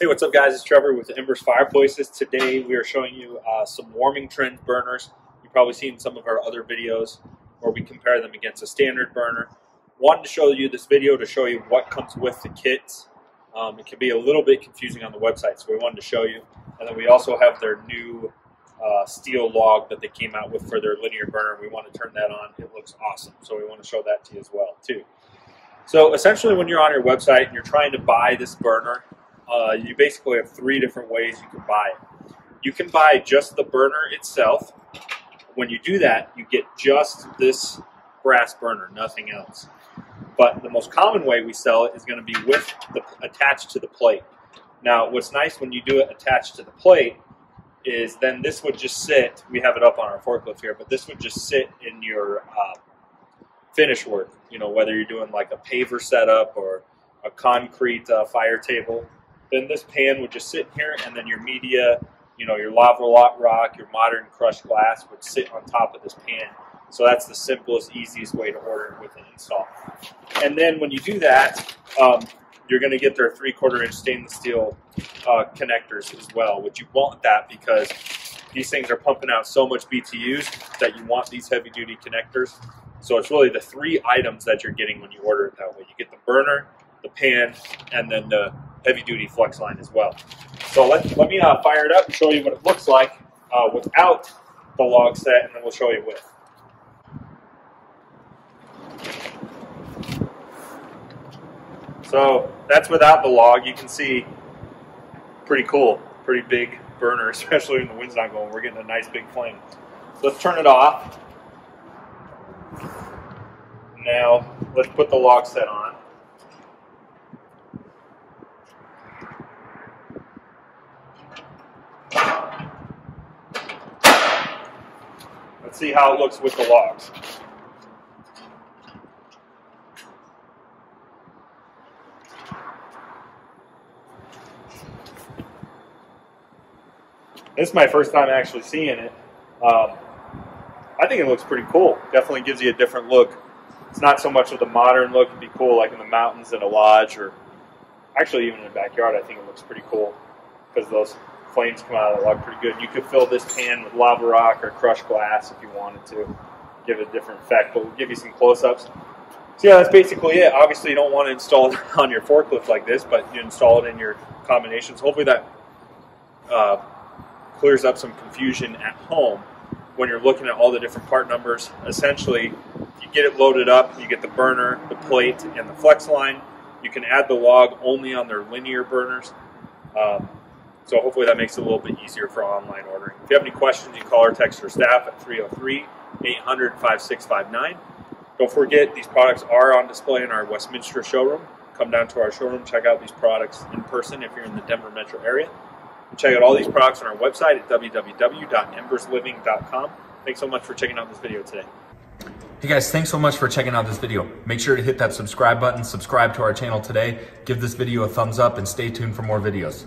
Hey, what's up guys? It's Trevor with Embers Fireplaces. Today we are showing you uh, some warming trend burners. You've probably seen some of our other videos where we compare them against a standard burner. Wanted to show you this video to show you what comes with the kits. Um, it can be a little bit confusing on the website, so we wanted to show you. And then we also have their new uh, steel log that they came out with for their linear burner. We want to turn that on. It looks awesome, so we want to show that to you as well too. So essentially when you're on your website and you're trying to buy this burner, uh, you basically have three different ways you can buy it. You can buy just the burner itself. When you do that, you get just this brass burner, nothing else. But the most common way we sell it is going to be with the attached to the plate. Now, what's nice when you do it attached to the plate is then this would just sit. We have it up on our forklift here, but this would just sit in your uh, finish work. You know, whether you're doing like a paver setup or a concrete uh, fire table, then this pan would just sit here, and then your media, you know, your lava rock, your modern crushed glass would sit on top of this pan. So that's the simplest, easiest way to order it with an install. And then when you do that, um, you're going to get their three-quarter inch stainless steel uh, connectors as well, which you want that because these things are pumping out so much BTUs that you want these heavy-duty connectors. So it's really the three items that you're getting when you order it that way. You get the burner, the pan, and then the heavy-duty flex line as well. So let, let me uh, fire it up and show you what it looks like uh, without the log set, and then we'll show you with. So that's without the log. You can see pretty cool, pretty big burner, especially when the wind's not going. We're getting a nice big flame. So let's turn it off. Now let's put the log set on. Let's see how it looks with the logs. This is my first time actually seeing it. Um, I think it looks pretty cool. Definitely gives you a different look. It's not so much of the modern look. It'd be cool like in the mountains in a lodge or actually even in the backyard. I think it looks pretty cool because those flames come out of the log pretty good. You could fill this pan with lava rock or crushed glass if you wanted to give it a different effect, but we'll give you some close-ups. So yeah, that's basically it. Obviously, you don't want to install it on your forklift like this, but you install it in your combinations. Hopefully that uh, clears up some confusion at home when you're looking at all the different part numbers. Essentially, if you get it loaded up, you get the burner, the plate, and the flex line. You can add the log only on their linear burners. Um, so hopefully that makes it a little bit easier for online ordering. If you have any questions, you call or text our staff at 303 800 5659. Don't forget, these products are on display in our Westminster showroom. Come down to our showroom, check out these products in person if you're in the Denver metro area. And check out all these products on our website at www.embersliving.com. Thanks so much for checking out this video today. Hey guys, thanks so much for checking out this video. Make sure to hit that subscribe button, subscribe to our channel today, give this video a thumbs up, and stay tuned for more videos.